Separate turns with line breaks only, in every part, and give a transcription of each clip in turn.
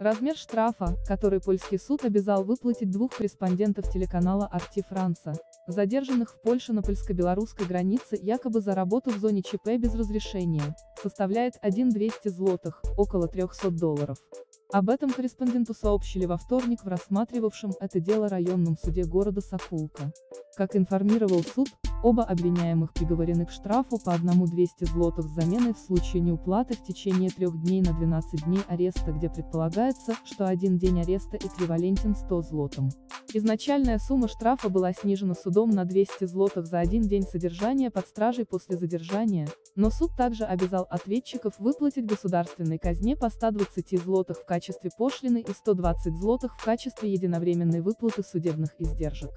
Размер штрафа, который польский суд обязал выплатить двух корреспондентов телеканала «Арти Франца», задержанных в Польше на польско-белорусской границе якобы за работу в зоне ЧП без разрешения, составляет 1,200 злотых, около 300 долларов. Об этом корреспонденту сообщили во вторник в рассматривавшем это дело районном суде города Сокулка. Как информировал суд, Оба обвиняемых приговорены к штрафу по одному 200 злотов с заменой в случае неуплаты в течение трех дней на 12 дней ареста, где предполагается, что один день ареста эквивалентен 100 злотам. Изначальная сумма штрафа была снижена судом на 200 злотов за один день содержания под стражей после задержания, но суд также обязал ответчиков выплатить государственной казне по 120 злотых в качестве пошлины и 120 злотых в качестве единовременной выплаты судебных издержек.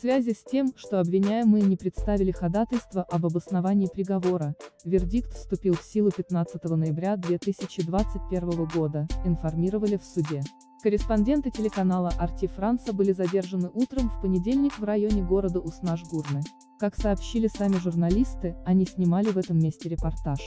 Связи с тем, что обвиняемые не представили ходатайство об обосновании приговора, вердикт вступил в силу 15 ноября 2021 года, информировали в суде. Корреспонденты телеканала «Арти Франца» были задержаны утром в понедельник в районе города Уснаш-Гурны. Как сообщили сами журналисты, они снимали в этом месте репортаж.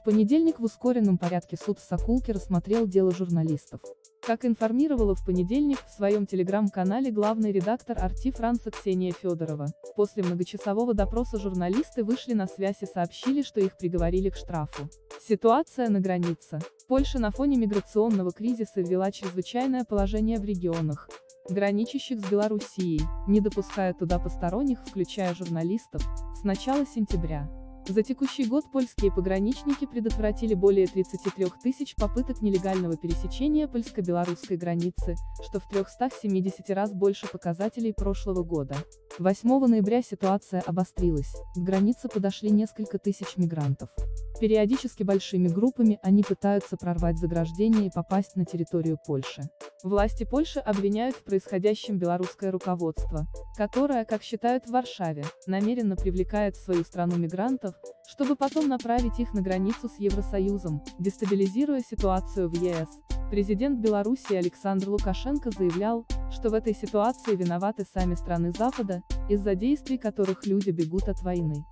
В понедельник в ускоренном порядке суд в рассмотрел дело журналистов. Как информировала в понедельник в своем телеграм-канале главный редактор Арти Франца Ксения Федорова, после многочасового допроса журналисты вышли на связь и сообщили, что их приговорили к штрафу. Ситуация на границе. Польша на фоне миграционного кризиса ввела чрезвычайное положение в регионах, граничащих с Белоруссией, не допуская туда посторонних, включая журналистов, с начала сентября. За текущий год польские пограничники предотвратили более 33 тысяч попыток нелегального пересечения польско-белорусской границы, что в 370 раз больше показателей прошлого года. 8 ноября ситуация обострилась, к границе подошли несколько тысяч мигрантов. Периодически большими группами они пытаются прорвать заграждение и попасть на территорию Польши. Власти Польши обвиняют в происходящем белорусское руководство, которое, как считают в Варшаве, намеренно привлекает в свою страну мигрантов, чтобы потом направить их на границу с Евросоюзом, дестабилизируя ситуацию в ЕС. Президент Беларуси Александр Лукашенко заявлял, что в этой ситуации виноваты сами страны Запада, из-за действий которых люди бегут от войны.